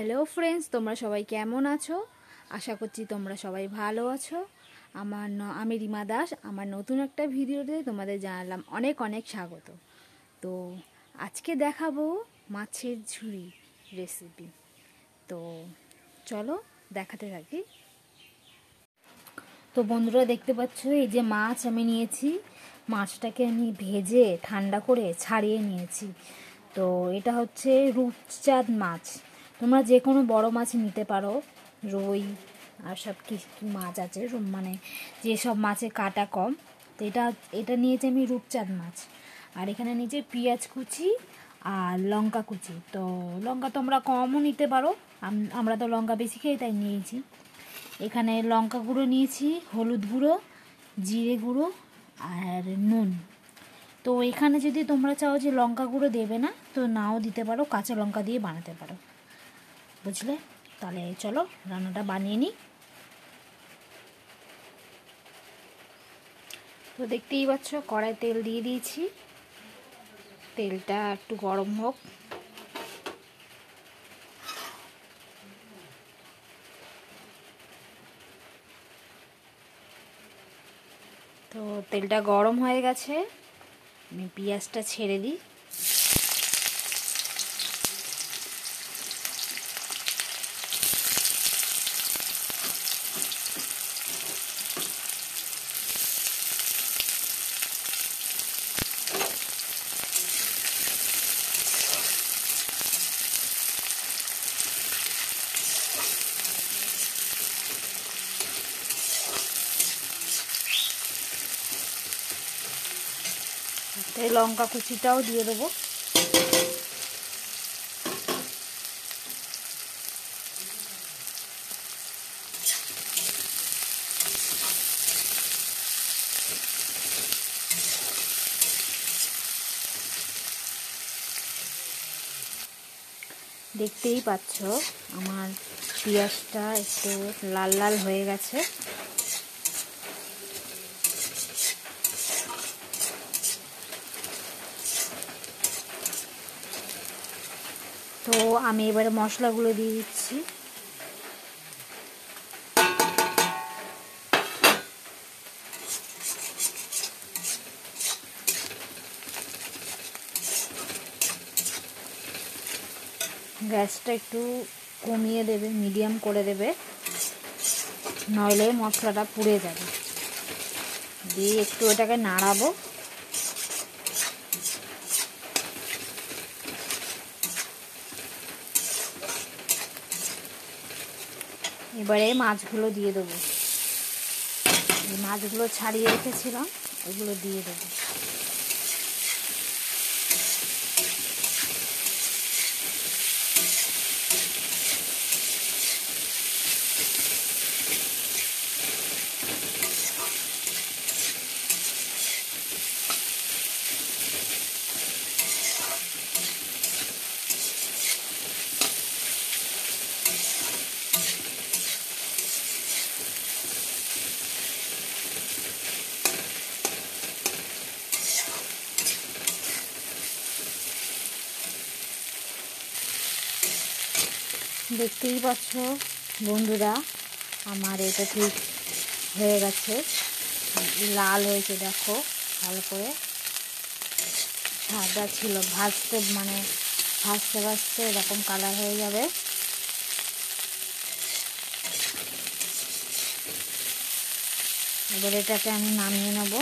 Hello friends তোমরা সবাই কেমন আছো? আশা করছি তোমরা সবাই ভালো আছো। আমার আমি রিমা দাস। আমার নতুন একটা ভিডিওতে তোমাদের জানালাম অনেক অনেক স্বাগত। তো আজকে দেখাবো মাছের ঝুড়ি রেসিপি তো চলো দেখাতে থাকি। তো বন্ধুরা, দেখতে পাচ্ছ, এই যে মাছ আমি নিয়েছি। মাছটাকে আমি ভেজে ঠান্ডা করে ছাড়িয়ে নিয়েছি। তো এটা হচ্ছে রূপচাঁদ মাছ। তোমরা যে কোনো বড় মাছ নিতে পারো, রুই আর সব কি মাছ আছে মানে যেসব মাছে কাটা কম, তো এটা এটা নিয়েছি আমি রূপচাঁদ মাছ। আর এখানে নিচে পেঁয়াজ কুচি আর লঙ্কা কুচি। তো লঙ্কা তোমরা কমও নিতে পারো, আম- আমরা তো লঙ্কা বেশি খেয়ে তাই নিয়েছি। এখানে লঙ্কা গুঁড়ো নিয়েছি, হলুদ গুঁড়ো, জিরে গুঁড়ো আর নুন। তো এখানে যদি তোমরা চাও যে লঙ্কা গুঁড়ো দেবে না, তো নাও দিতে পারো, কাঁচা লঙ্কা দিয়ে বানাতে পারো। বুঝলে? তাহলে চলো, রান্নাটা বানিয়ে নিই। তো দেখতেই পাচ্ছ কড়াই তেল দিয়ে দিয়েছি। তেলটা একটু গরম হোক। তো তেলটা গরম হয়ে গেছে। আমি পেঁয়াজটা ছেড়ে দিই। তাতে লঙ্কা কুচিটাও দিয়ে দেবো। দেখতেই পাচ্ছ আমার পেঁয়াজটা একটু লাল লাল হয়ে গেছে। তো আমি এবারে মশলাগুলো দিয়ে দিচ্ছি। গ্যাসটা একটু কমিয়ে দেবে, মিডিয়াম করে দেবে, নইলে মশলাটা পুড়ে যাবে। দিয়ে একটু ওটাকে নাড়াবো। এবারে মাছগুলো দিয়ে দেবো। মাছগুলো ছাড়িয়ে রেখেছিলাম ওগুলো দিয়ে দেবো। দেখতেই পাচ্ছ, বন্ধুরা, আমার এটা ঠিক হয়ে গেছে। লাল হয়েছে, দেখো ভালো করে। সাদা ছিল, ভাজতে মানে ভাজতে ভাজতে এরকম কালার হয়ে যাবে। এবার এটাকে আমি নামিয়ে নেব।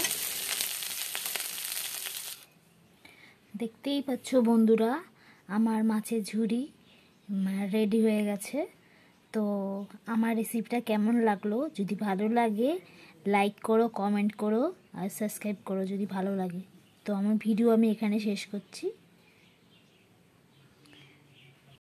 দেখতেই পাচ্ছ, বন্ধুরা, আমার মাছের ঝুড়ি। রেডি হয়ে গেছে। তো আমার রেসিপিটা কেমন লাগল? যদি ভালো লাগে লাইক করো কমেন্ট করো, আর সাবস্ক্রাইব করো যদি ভালো লাগে। তো আমার ভিডিও আমি এখানে শেষ করছি।